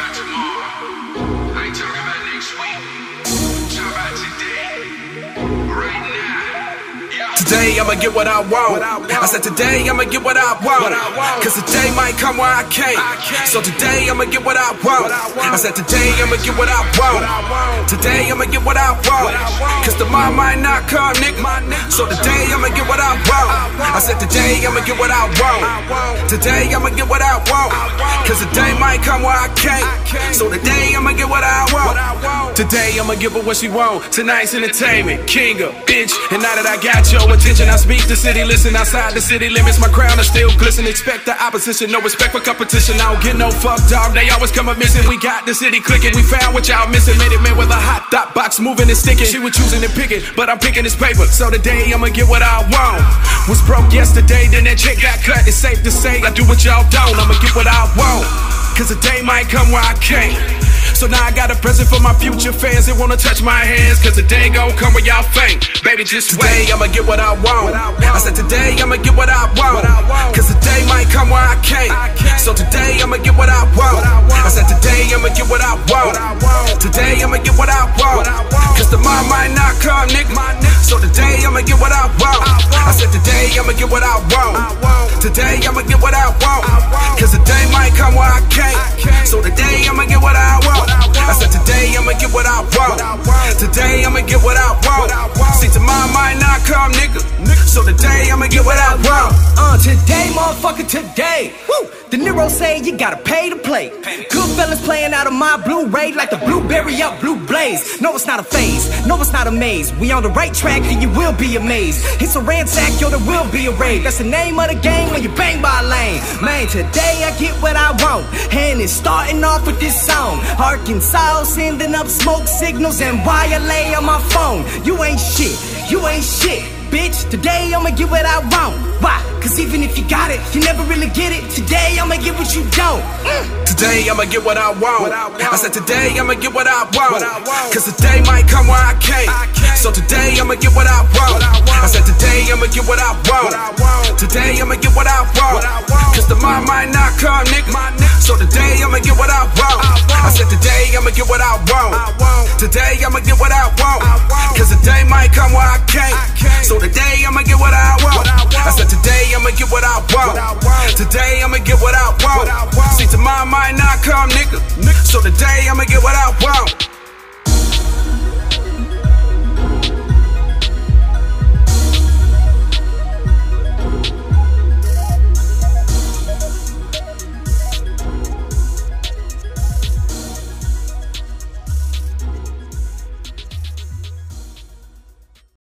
about tomorrow. I ain't talking about next week. Talking about today. Right now. Today I'ma get what I want. I said today I'ma get what I want. Cause the day might come where I can't. So today I'ma get what I want. I said today I'ma get what I want. Today I'ma get what I want. Cause tomorrow might not come, nigga. So today I'ma get what I want. I said today I'ma get what I want. Today I'ma get what I want. Come where I can't. So today I'ma get what I want. Today I'ma give her what she want. Tonight's entertainment, king of bitch. And now that I got your attention, I speak the city. Listen outside the city limits, my crown is still glisten. Expect the opposition, no respect for competition. I don't get no fuck dog. They always come up missing. We got the city clicking. We found what y'all missing. Made it man with a hot dot box moving and sticking. She was choosing and picking, but I'm picking this paper. So today I'ma get what I want. Was broke yesterday, then that check got cut. It's safe to say I do what y'all don't. I'ma get what I want. Cause the day might come where I can't. So now I got a present for my future fans that wanna touch my hands. Cause the day gon' come where y'all faint. Baby, just wait. I'ma get what I want. I said today I'ma get what I want. Cause the day might come where I can't. So today I'ma get what I want. I said today I'ma get what I want. Today I'ma get what I want. Cause tomorrow might not come, nigga. Today I'ma get what I want. Today I'ma get what I want. See tomorrow might not come, nigga. So today I'ma get what I want. Uh, today, motherfucker, today. Woo! The Nero say you gotta pay to play. Good fellas playing out of my Blu-ray like the blueberry up blue blaze. No, it's not a phase. No, it's not a maze. We on the right track and you will be amazed. It's a ransack, yo, there will be a raid. That's the name of the game when you bang by lane. Man, today I get what I want. And it's starting off with this song. Arkansas sending up smoke signals and why I lay on my phone. You ain't shit. You ain't shit. Bitch, today I'ma get what I want. Why? Cause even if you got it, you never really get it. Today I'ma get what you don't. Mm. Today I'ma get what I want. I said today I'ma get what I want. Cause the day might come where I can't. So today I'ma get what I want. I said today I'ma get what I want. Today I'ma get what I want. Cause tomorrow might not come, nigga. So today I'ma get what I want. I said today I'ma get what I want. Today I'ma get what I want. Cause the day might come where I can't. So today I'ma get what I want. I said today I'ma get what I want. Today I'ma get what I want. Get what I.